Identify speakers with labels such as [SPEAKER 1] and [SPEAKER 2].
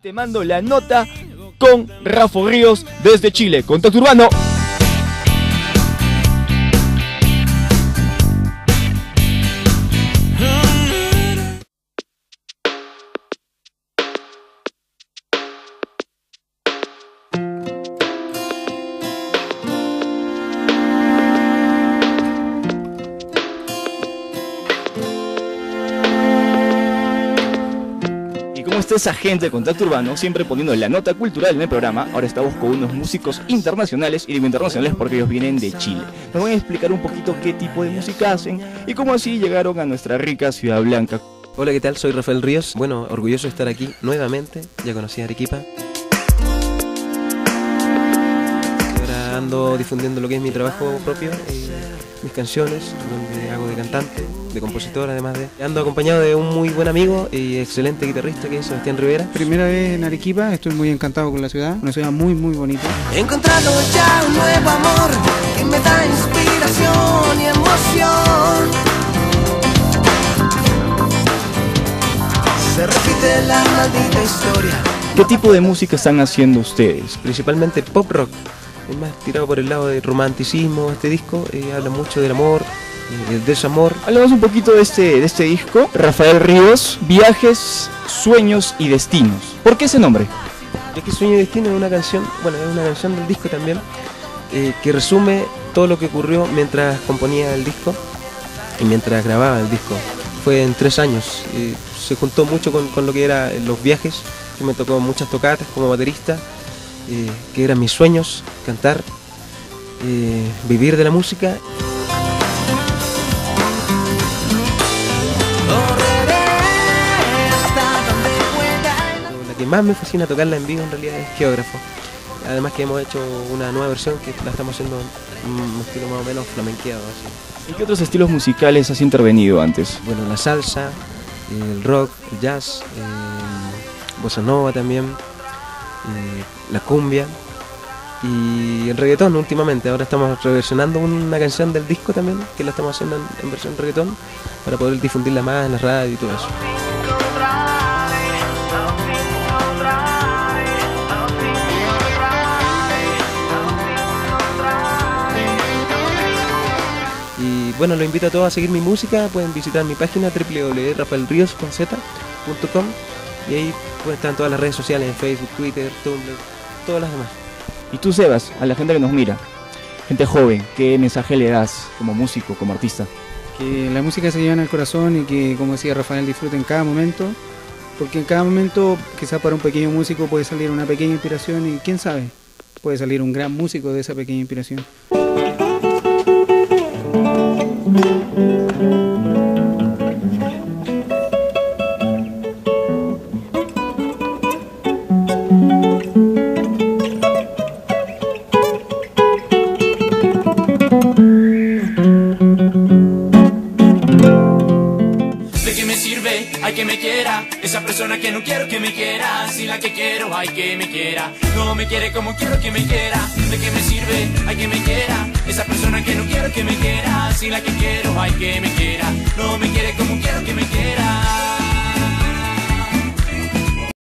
[SPEAKER 1] Te mando la nota con Rafa Ríos desde Chile. Contacto Urbano. Y como está esa gente de Contacto Urbano, siempre poniendo la nota cultural en el programa, ahora estamos con unos músicos internacionales, y digo internacionales porque ellos vienen de Chile. Nos van a explicar un poquito qué tipo de música hacen y cómo así llegaron a nuestra rica ciudad blanca.
[SPEAKER 2] Hola, ¿qué tal? Soy Rafael Ríos. Bueno, orgulloso de estar aquí nuevamente. Ya conocí a Arequipa. Ahora ando difundiendo lo que es mi trabajo propio, eh, mis canciones, donde hago de cantante, de compositor, además de. Ando acompañado de un muy buen amigo y excelente guitarrista que es Sebastián Rivera.
[SPEAKER 3] Primera vez en Arequipa, estoy muy encantado con la ciudad, una ciudad muy muy bonita.
[SPEAKER 4] He encontrado ya un nuevo amor que me da inspiración y emoción. Se repite la maldita historia.
[SPEAKER 1] ¿Qué tipo de música están haciendo ustedes?
[SPEAKER 2] Principalmente pop rock. Es más tirado por el lado del romanticismo. Este disco eh, habla mucho del amor, eh, del desamor.
[SPEAKER 1] Hablamos un poquito de este, de este disco, Rafael Ríos, Viajes, Sueños y Destinos. ¿Por qué ese nombre?
[SPEAKER 2] Es que Sueño y Destino es una canción, bueno, es una canción del disco también, eh, que resume todo lo que ocurrió mientras componía el disco y mientras grababa el disco. Fue en tres años. eh, se juntó mucho con, con lo que eran los viajes, que me tocó muchas tocatas como baterista, eh, que eran mis sueños, cantar, eh, vivir de la música. La que más me fascina tocarla en vivo en realidad es Geógrafo. Además que hemos hecho una nueva versión que la estamos haciendo en un estilo más o menos flamenqueado así.
[SPEAKER 1] ¿En qué otros estilos musicales has intervenido antes?
[SPEAKER 2] Bueno, la salsa, el rock, el jazz, eh, bossa nova también, eh, la cumbia y el reggaetón últimamente. Ahora estamos reversionando una canción del disco también, que la estamos haciendo en, versión reggaetón, para poder difundirla más en la radio y todo eso. Y bueno, los invito a todos a seguir mi música. Pueden visitar mi página www.rafaelrios.com y ahí pueden estar en todas las redes sociales, en Facebook, Twitter, Tumblr, todas las demás.
[SPEAKER 1] Y tú, Sebas, a la gente que nos mira, gente joven, ¿qué mensaje le das como músico, como artista?
[SPEAKER 3] Que la música se lleva en el corazón y que, como decía Rafael, disfruten cada momento, porque en cada momento, quizás para un pequeño músico puede salir una pequeña inspiración y quién sabe, puede salir un gran músico de esa pequeña inspiración.
[SPEAKER 5] Hay que me quiera. Esa persona que no quiero que me quiera. Si la que quiero, hay que me quiera. No me quiere como quiero que me quiera. ¿De qué me sirve? Hay que me quiera. Esa persona que no quiero que me quiera. Si la que quiero, hay que me quiera. No me quiere como quiero que me quiera.